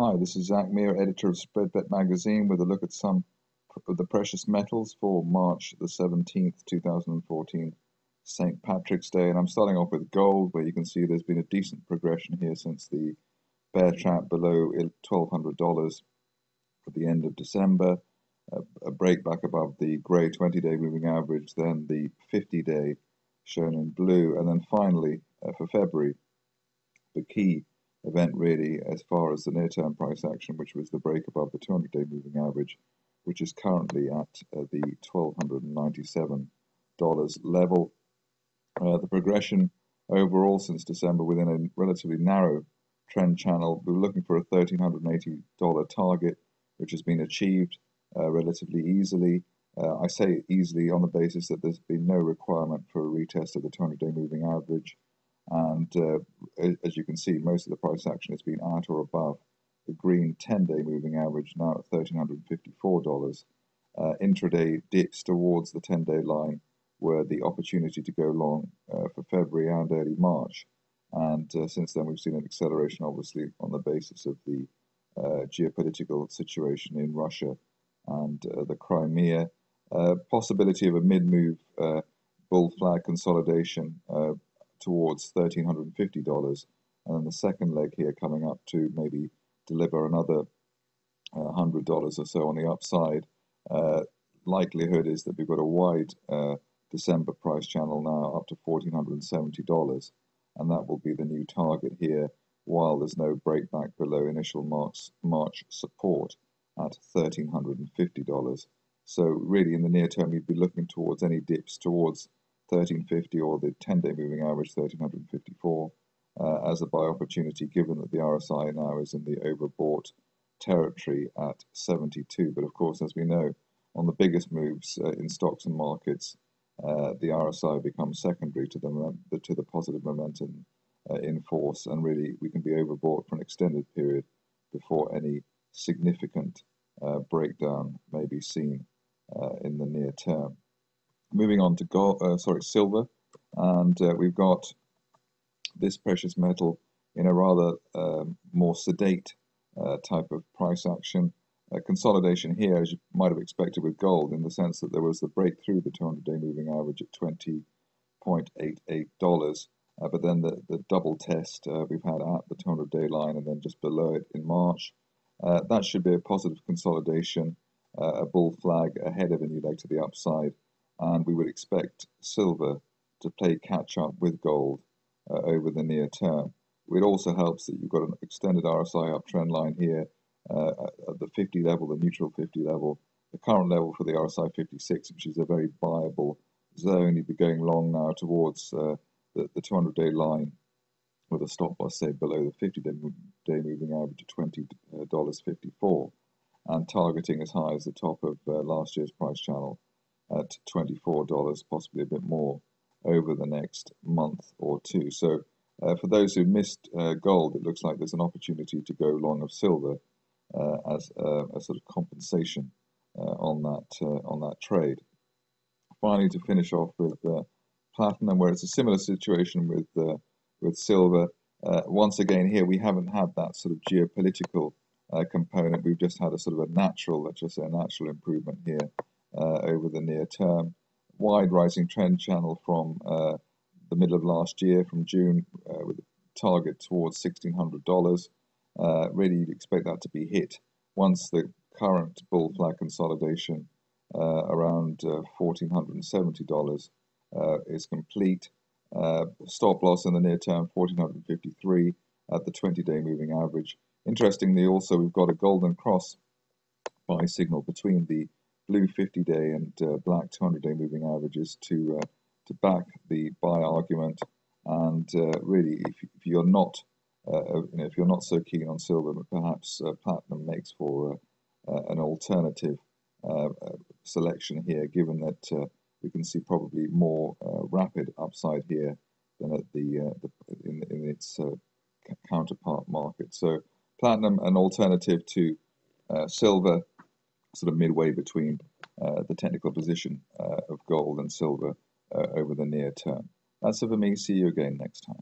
Hi, this is Zak Mir, editor of Spreadbet magazine, with a look at some of the precious metals for March the 17th, 2014, St. Patrick's Day. And I'm starting off with gold, where you can see there's been a decent progression here since the bear trap below $1,200 at the end of December, a, break back above the grey 20 day moving average, then the 50 day shown in blue, and then finally uh, for February, the key event really as far as the near-term price action, which was the break above the 200-day moving average, which is currently at uh, the $1,297 level. Uh, the progression overall since December within a relatively narrow trend channel. We were looking for a $1,380 target, which has been achieved uh, relatively easily. Uh, I say easily on the basis that there's been no requirement for a retest of the 200-day moving average. And uh, as you can see, most of the price action has been at or above the green 10-day moving average, now at $1,354. Uh, intraday dips towards the 10-day line were the opportunity to go long uh, for February and early March. And uh, since then, we've seen an acceleration, obviously, on the basis of the uh, geopolitical situation in Russia and uh, the Crimea. possibility of a mid-move bull flag consolidation towards $1,350. And then the second leg here coming up to maybe deliver another uh, $100 or so on the upside. Uh, likelihood is that we've got a wide uh, December price channel now up to $1,470. And that will be the new target here while there's no breakback below initial March, March support at $1,350. So really in the near term, you'd be looking towards any dips towards 1350 or the 10 day moving average 1354 uh, as a buy opportunity, given that the RSI now is in the overbought territory at 72. But of course, as we know, on the biggest moves uh, in stocks and markets, uh, the RSI becomes secondary to the, to the positive momentum uh, in force, and really we can be overbought for an extended period before any significant uh, breakdown may be seen uh, in the near term moving on to gold, uh, sorry, silver, and uh, we've got this precious metal in a rather um, more sedate uh, type of price action. consolidation here, as you might have expected with gold, in the sense that there was the breakthrough the 200-day moving average at $20.88, uh, but then the, the double test uh, we've had at the 200-day line and then just below it in March. Uh, that should be a positive consolidation, a bull flag ahead of a new leg to the upside and we would expect silver to play catch up with gold uh, over the near term. It also helps that you've got an extended RSI uptrend line here uh, at the 50 level, the neutral 50 level, the current level for the RSI 56, which is a very viable zone. You'd be going long now towards uh, the, the 200 day line with a stop loss, say, below the 50 day, day moving average of $20.54 uh, and targeting as high as the top of uh, last year's price channel at $24, possibly a bit more, over the next month or two. So uh, for those who missed uh, gold, it looks like there's an opportunity to go long of silver uh, as a, a, sort of compensation uh, on that uh, on that trade. Finally, to finish off with uh, platinum, where it's a similar situation with with silver. once again, here we haven't had that sort of geopolitical component. We've just had a sort of a natural, let's just say, a natural improvement here over the near term. Wide rising trend channel from uh, the middle of last year, from June, uh, with a target towards $1,600. really, you'd expect that to be hit once the current bull flag consolidation around $1,470 is complete. Uh, stop loss in the near term 1453 at the 20 day moving average. Interestingly, also, we've got a golden cross buy signal between the blue 50 day and uh, black 200 day moving averages to uh, to back the buy argument. And uh, really, if, if you're not uh, uh, you know, if you're not so keen on silver, perhaps platinum makes for an alternative selection here, given that we can see probably more rapid upside here than at the, the in, in its counterpart market. So platinum, an alternative to silver sort of midway between uh, the technical position uh, of gold and silver uh, over the near term. That's it for me. See you again next time.